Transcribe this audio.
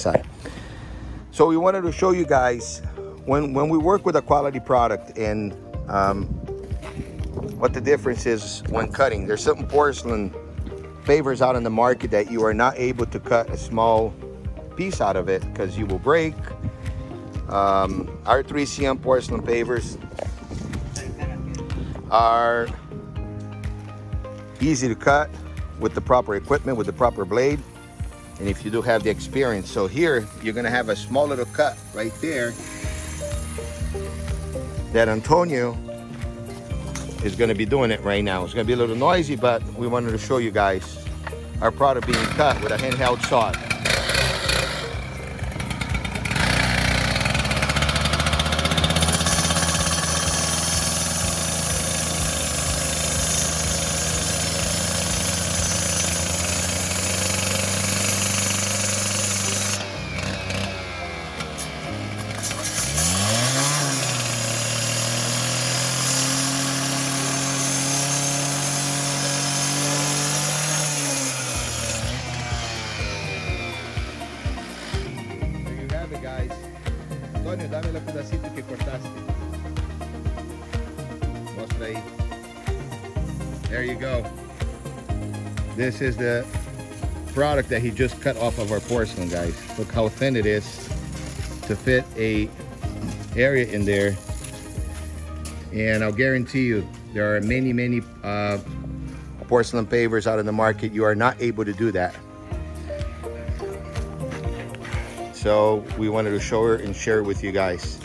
side. So we wanted to show you guys when when we work with a quality product and um, what the difference is when cutting. There's certain porcelain pavers out in the market that you are not able to cut a small piece out of it because you will break. Um, our 3CM porcelain pavers are easy to cut with the proper equipment, with the proper blade and if you do have the experience. So here, you're gonna have a small little cut right there that Antonio is gonna be doing it right now. It's gonna be a little noisy, but we wanted to show you guys our product being cut with a handheld saw. Antonio, dame los pedacitos que cortaste. Mostra ahí. There you go. This is the product that he just cut off of our porcelain, guys. Look how thin it is to fit a area in there. And I'll guarantee you, there are many, many uh, porcelain pavers out in the market. You are not able to do that. So we wanted to show her and share it with you guys.